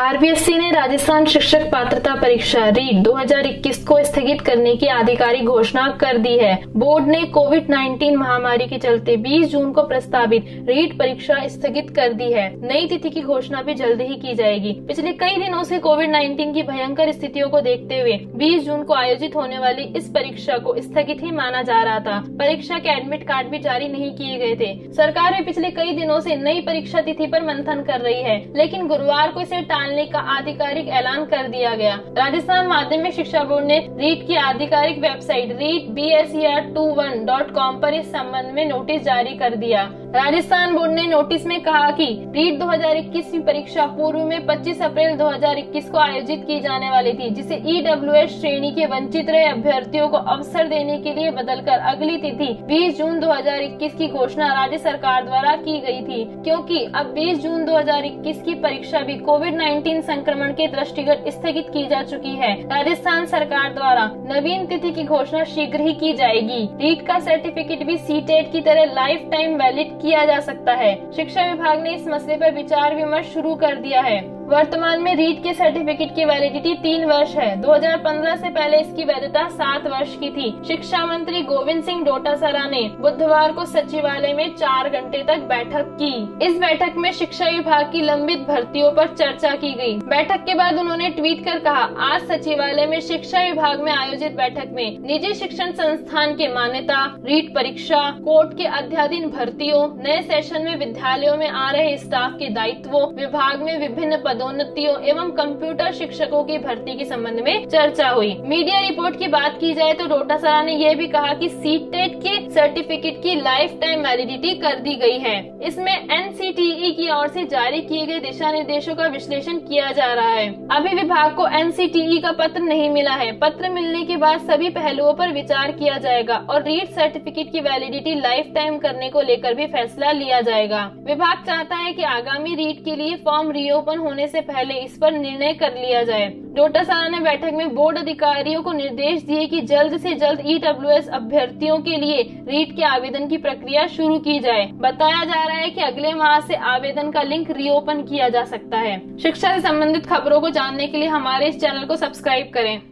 RBSC ने राजस्थान शिक्षक पात्रता परीक्षा रीट 2021 को स्थगित करने की आधिकारिक घोषणा कर दी है। बोर्ड ने कोविड 19 महामारी के चलते 20 जून को प्रस्तावित रीट परीक्षा स्थगित कर दी है। नई तिथि की घोषणा भी जल्द ही की जाएगी। पिछले कई दिनों से कोविड 19 की भयंकर स्थितियों को देखते हुए 20 जून को आयोजित होने वाली इस परीक्षा को स्थगित ही माना जा रहा था। परीक्षा के एडमिट कार्ड भी जारी नहीं किए गए थे। सरकार भी पिछले कई दिनों से नई परीक्षा तिथि पर मंथन कर रही है, लेकिन गुरुवार को इसे टालने निकालने का आधिकारिक ऐलान कर दिया गया। राजस्थान माध्यमिक शिक्षा बोर्ड ने रीट की आधिकारिक website REET B S two one dot com आरोप इस संबंध में नोटिस जारी कर दिया। राजस्थान बोर्ड ने नोटिस में कहा कि रीट 2021 की परीक्षा पूर्व में 25 अप्रैल 2021 को आयोजित की जाने वाली थी, जिसे ईडब्ल्यू e श्रेणी के वंचित रहे अभ्यर्थियों को अवसर देने के लिए बदलकर अगली तिथि 20 जून 2021 की घोषणा राज्य सरकार द्वारा की गई थी, क्योंकि अब 20 जून 2021 की परीक्षा भी कोविड 19 संक्रमण के दृष्टिगत स्थगित की जा चुकी है। राजस्थान सरकार द्वारा नवीन तिथि की घोषणा शीघ्र ही की जाएगी। रीट का सर्टिफिकेट भी सी की तरह लाइफ टाइम वैलिड किया जा सकता है। शिक्षा विभाग ने इस मसले पर विचार विमर्श शुरू कर दिया है। वर्तमान में रीट के सर्टिफिकेट की वैलिडिटी तीन वर्ष है। 2015 से पहले इसकी वैधता सात वर्ष की थी। शिक्षा मंत्री गोविंद सिंह डोटासरा ने बुधवार को सचिवालय में चार घंटे तक बैठक की। इस बैठक में शिक्षा विभाग की लंबित भर्तियों पर चर्चा की गई। बैठक के बाद उन्होंने ट्वीट कर कहा, आज सचिवालय में शिक्षा विभाग में आयोजित बैठक में निजी शिक्षण संस्थान के मान्यता, रीट परीक्षा, कोर्ट के अध्याधीन भर्तियों, नए सेशन में विद्यालयों में आ रहे स्टाफ के दायित्वों, विभाग में विभिन्न पद पदोन्नतियों एवं कंप्यूटर शिक्षकों की भर्ती के संबंध में चर्चा हुई। मीडिया रिपोर्ट की बात की जाए तो डोटासरा ने यह भी कहा कि सी टेट के सर्टिफिकेट की लाइफ टाइम वैलिडिटी कर दी गई है। इसमें एनसीटीई की ओर से जारी किए गए दिशा निर्देशों का विश्लेषण किया जा रहा है। अभी विभाग को एनसीटीई का पत्र नहीं मिला है। पत्र मिलने के बाद सभी पहलुओं पर विचार किया जाएगा और रीड सर्टिफिकेट की वैलिडिटी लाइफ टाइम करने को लेकर भी फैसला लिया जाएगा। विभाग चाहता है कि आगामी रीट के लिए फॉर्म रीओपन होने से पहले इस पर निर्णय कर लिया जाए। डोटासारा ने बैठक में बोर्ड अधिकारियों को निर्देश दिए कि जल्द से जल्द ईडब्ल्यूएस अभ्यर्थियों के लिए रीट के आवेदन की प्रक्रिया शुरू की जाए। बताया जा रहा है कि अगले माह से आवेदन का लिंक रीओपन किया जा सकता है। शिक्षा से संबंधित खबरों को जानने के लिए हमारे इस चैनल को सब्सक्राइब करें।